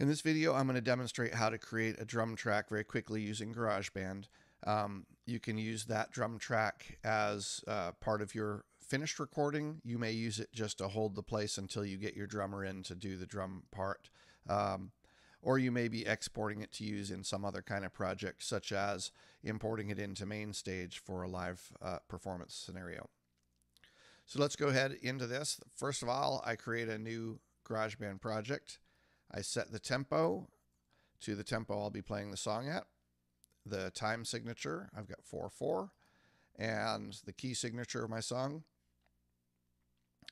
In this video, I'm going to demonstrate how to create a drum track very quickly using GarageBand. Um, you can use that drum track as uh, part of your finished recording. You may use it just to hold the place until you get your drummer in to do the drum part. Um, or you may be exporting it to use in some other kind of project, such as importing it into MainStage for a live uh, performance scenario. So let's go ahead into this. First of all, I create a new GarageBand project. I set the tempo to the tempo I'll be playing the song at. The time signature, I've got 4 4, and the key signature of my song.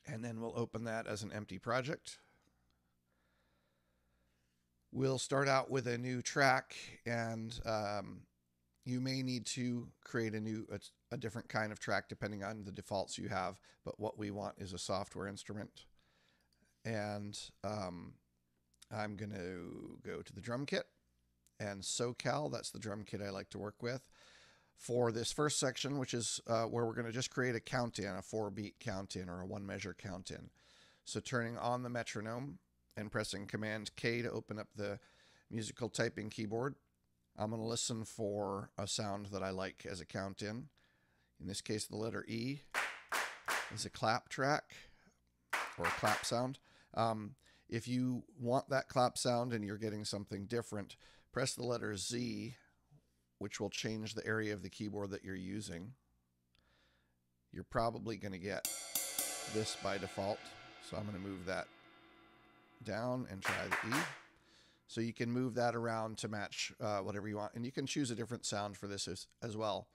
And then we'll open that as an empty project. We'll start out with a new track, and um, you may need to create a new, a, a different kind of track depending on the defaults you have. But what we want is a software instrument. And um, I'm going to go to the drum kit and SoCal. That's the drum kit I like to work with for this first section, which is uh, where we're going to just create a count in, a four beat count in or a one measure count in. So turning on the metronome and pressing Command K to open up the musical typing keyboard, I'm going to listen for a sound that I like as a count in. In this case, the letter E is a clap track or a clap sound. Um, if you want that clap sound and you're getting something different, press the letter Z, which will change the area of the keyboard that you're using. You're probably going to get this by default. So I'm going to move that down and try the E. So you can move that around to match uh, whatever you want. And you can choose a different sound for this as, as well.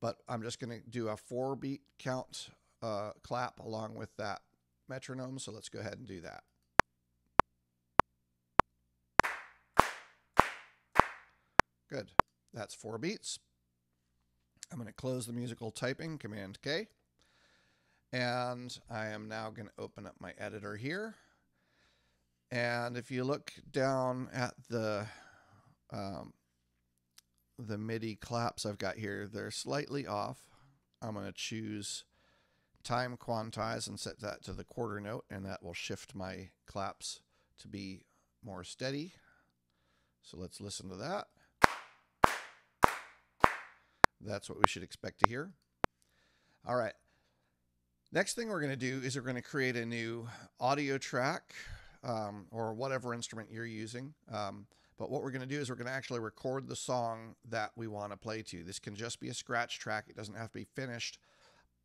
But I'm just going to do a four beat count uh, clap along with that metronome. So let's go ahead and do that. Good. That's four beats. I'm going to close the musical typing, Command K. And I am now going to open up my editor here. And if you look down at the um, the MIDI claps I've got here, they're slightly off. I'm going to choose time quantize and set that to the quarter note, and that will shift my claps to be more steady. So let's listen to that. That's what we should expect to hear. All right. Next thing we're going to do is we're going to create a new audio track um, or whatever instrument you're using. Um, but what we're going to do is we're going to actually record the song that we want to play to. This can just be a scratch track. It doesn't have to be finished.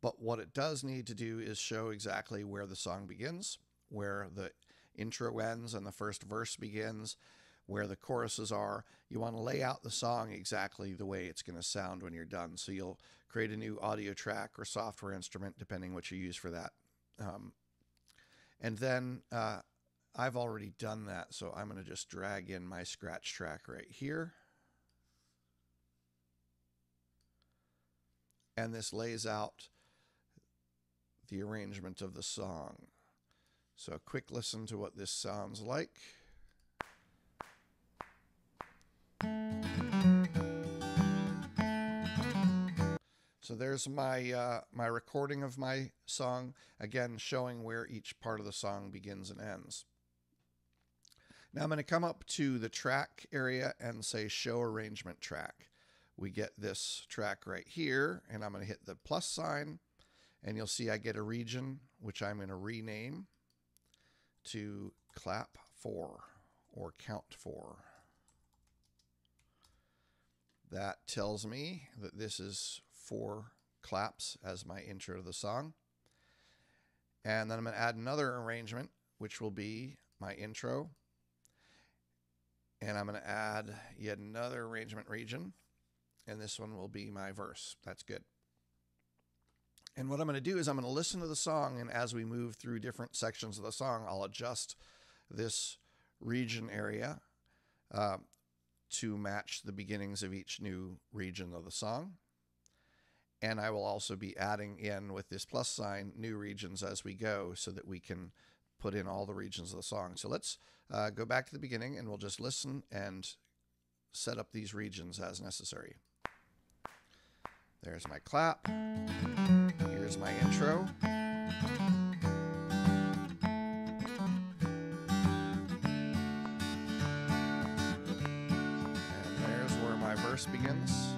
But what it does need to do is show exactly where the song begins, where the intro ends and the first verse begins, where the choruses are. You want to lay out the song exactly the way it's going to sound when you're done. So you'll create a new audio track or software instrument, depending what you use for that. Um, and then uh, I've already done that, so I'm going to just drag in my scratch track right here. And this lays out the arrangement of the song. So a quick listen to what this sounds like. So there's my uh, my recording of my song, again showing where each part of the song begins and ends. Now I'm going to come up to the track area and say show arrangement track. We get this track right here, and I'm going to hit the plus sign, and you'll see I get a region, which I'm going to rename to clap 4 or count 4. That tells me that this is four claps as my intro to the song. And then I'm going to add another arrangement, which will be my intro. And I'm going to add yet another arrangement region. And this one will be my verse. That's good. And what I'm going to do is I'm going to listen to the song. And as we move through different sections of the song, I'll adjust this region area uh, to match the beginnings of each new region of the song. And I will also be adding in with this plus sign new regions as we go so that we can put in all the regions of the song. So let's uh, go back to the beginning and we'll just listen and set up these regions as necessary. There's my clap. Here's my intro. And there's where my verse begins.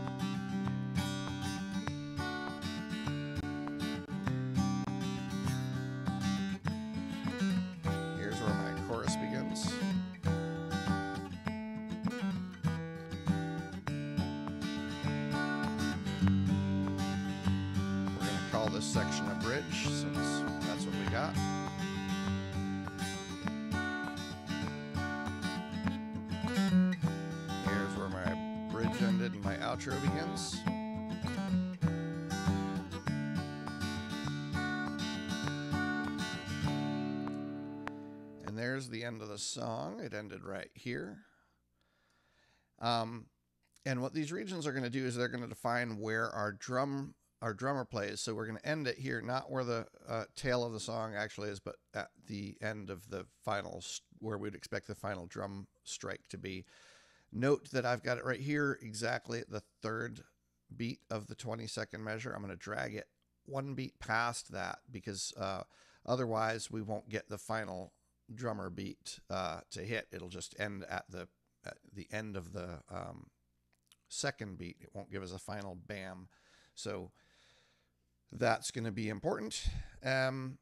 Outro begins. And there's the end of the song. It ended right here. Um, and what these regions are going to do is they're going to define where our drum our drummer plays. So we're going to end it here, not where the uh, tail of the song actually is, but at the end of the final, where we'd expect the final drum strike to be. Note that I've got it right here, exactly at the third beat of the 20 second measure. I'm going to drag it one beat past that because uh, otherwise we won't get the final drummer beat uh, to hit. It'll just end at the at the end of the um, second beat. It won't give us a final bam. So that's going to be important. Um,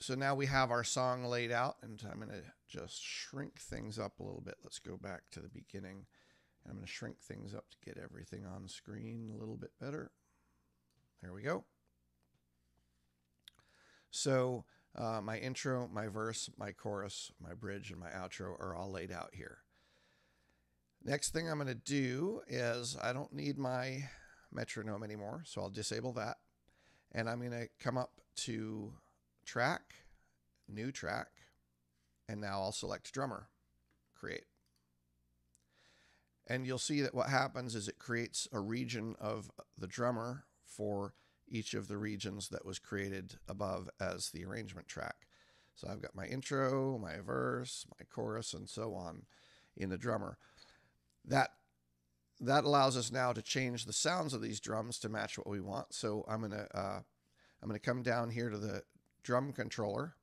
so now we have our song laid out, and I'm going to just shrink things up a little bit. Let's go back to the beginning. And I'm going to shrink things up to get everything on screen a little bit better. There we go. So uh, my intro, my verse, my chorus, my bridge, and my outro are all laid out here. Next thing I'm going to do is I don't need my metronome anymore, so I'll disable that. And I'm going to come up to track, new track, and now I'll select drummer, create. And you'll see that what happens is it creates a region of the drummer for each of the regions that was created above as the arrangement track. So I've got my intro, my verse, my chorus, and so on in the drummer. That that allows us now to change the sounds of these drums to match what we want. So I'm gonna uh, I'm gonna come down here to the drum controller,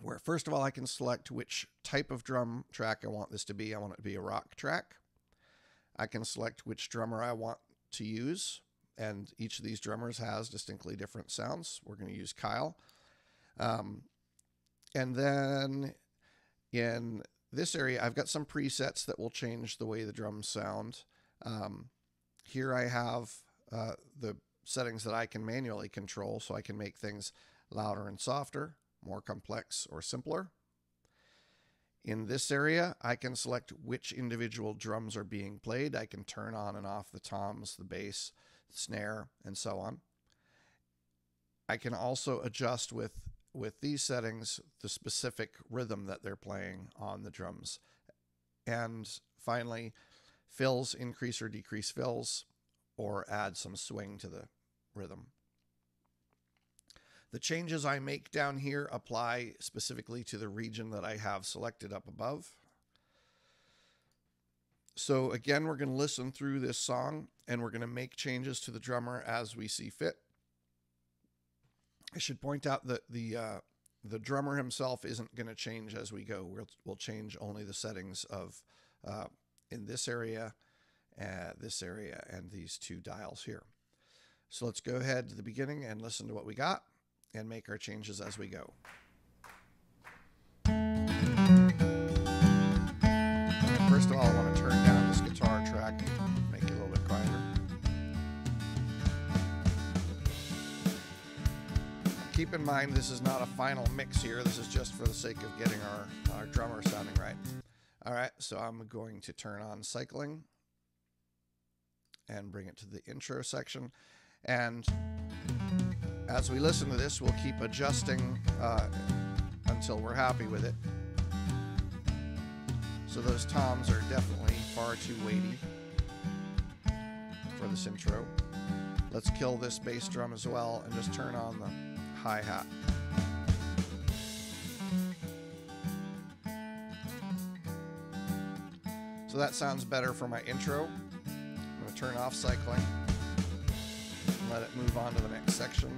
where first of all I can select which type of drum track I want this to be. I want it to be a rock track. I can select which drummer I want to use, and each of these drummers has distinctly different sounds. We're going to use Kyle. Um, and then in this area, I've got some presets that will change the way the drums sound. Um, here I have uh, the settings that I can manually control, so I can make things louder and softer, more complex or simpler. In this area, I can select which individual drums are being played. I can turn on and off the toms, the bass, snare, and so on. I can also adjust with with these settings the specific rhythm that they're playing on the drums. And finally, fills increase or decrease fills or add some swing to the rhythm. The changes I make down here apply specifically to the region that I have selected up above. So again, we're going to listen through this song and we're going to make changes to the drummer as we see fit. I should point out that the uh, the drummer himself isn't going to change as we go. We'll, we'll change only the settings of uh, in this area, uh, this area, and these two dials here. So let's go ahead to the beginning and listen to what we got and make our changes as we go. First of all, I want to turn down this guitar track, make it a little bit quieter. Keep in mind this is not a final mix here. This is just for the sake of getting our, our drummer sounding right. All right, so I'm going to turn on cycling and bring it to the intro section. And as we listen to this, we'll keep adjusting uh, until we're happy with it. So those toms are definitely far too weighty for this intro. Let's kill this bass drum as well and just turn on the hi-hat. So that sounds better for my intro. I'm going to turn off cycling let it move on to the next section.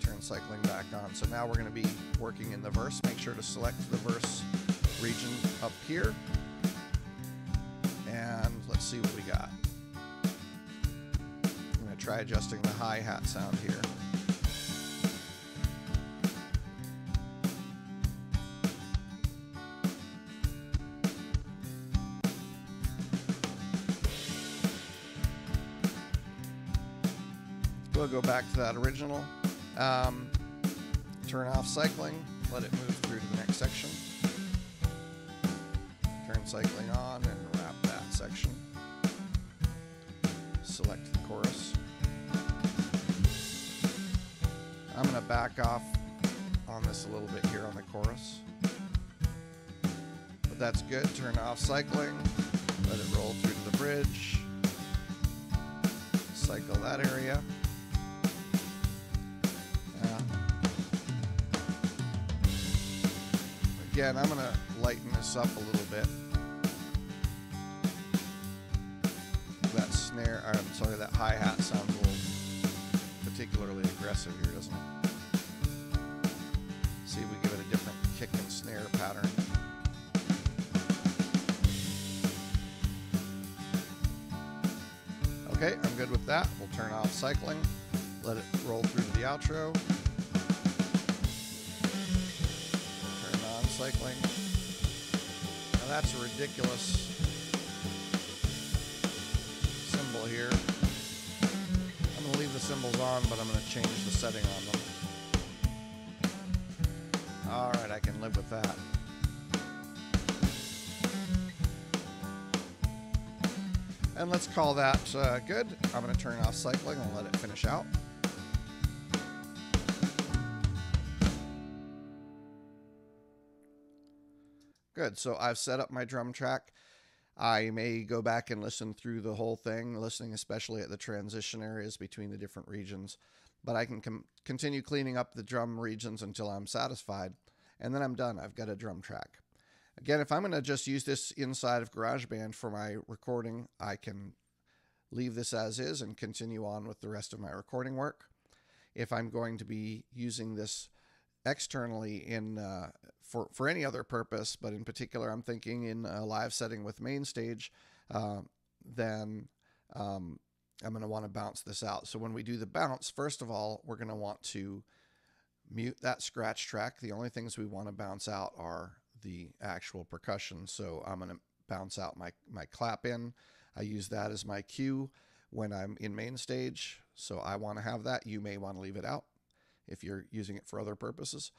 Turn cycling back on. So now we're going to be working in the verse. Make sure to select the verse region up here. and let's see what we got. I'm going to try adjusting the hi-hat sound here. We'll go back to that original. Um, turn off cycling, let it move through to the next section. Turn cycling on and wrap that section. Select the chorus. I'm going to back off on this a little bit here on the chorus. But that's good. Turn off cycling. Let it roll through to the bridge. Cycle that area. Again, I'm going to lighten this up a little bit. That snare, or I'm sorry, that hi-hat sounds a little particularly aggressive here, doesn't it? See if we give it a different kick and snare pattern. Okay, I'm good with that. We'll turn off cycling, let it roll through to the outro. Cycling. Now that's a ridiculous cymbal here. I'm going to leave the cymbals on, but I'm going to change the setting on them. Alright, I can live with that. And let's call that uh, good. I'm going to turn off cycling and let it finish out. Good. So I've set up my drum track. I may go back and listen through the whole thing, listening especially at the transition areas between the different regions. But I can com- continue cleaning up the drum regions until I'm satisfied, and then I'm done. I've got a drum track. Again, if I'm going to just use this inside of GarageBand for my recording, I can leave this as is and continue on with the rest of my recording work. If I'm going to be using this externally in uh, for for any other purpose, but in particular, I'm thinking in a live setting with MainStage, uh, then um, I'm going to want to bounce this out. So when we do the bounce, first of all, we're going to want to mute that scratch track. The only things we want to bounce out are the actual percussion. So I'm going to bounce out my my clap in. I use that as my cue when I'm in MainStage. So I want to have that. You may want to leave it out if you're using it for other purposes.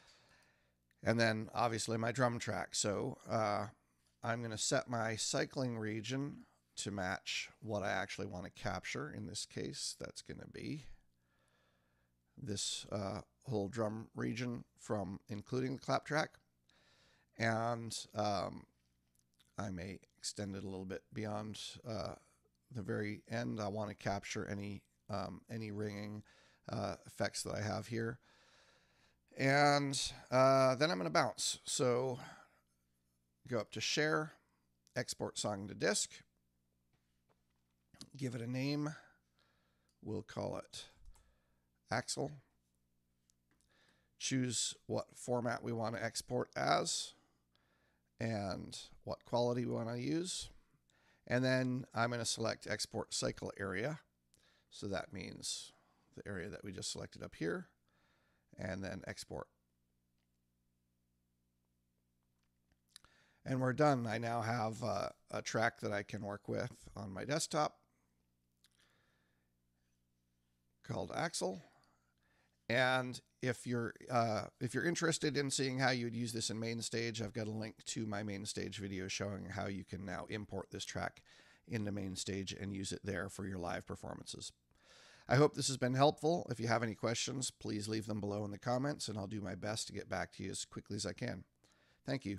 And then obviously my drum track. So uh, I'm going to set my cycling region to match what I actually want to capture. In this case, that's going to be this uh, whole drum region from including the clap track. And um, I may extend it a little bit beyond uh, the very end. I want to capture any um, any ringing uh, effects that I have here. And uh, then I'm going to bounce. So go up to share, export song to disk, give it a name. We'll call it Axel. Choose what format we want to export as and what quality we want to use. And then I'm going to select export cycle area. So that means the area that we just selected up here and then export. And we're done. I now have uh, a track that I can work with on my desktop called Axel. And if you're uh, if you're interested in seeing how you would use this in MainStage, I've got a link to my MainStage video showing how you can now import this track into MainStage and use it there for your live performances. I hope this has been helpful. If you have any questions, please leave them below in the comments, and I'll do my best to get back to you as quickly as I can. Thank you.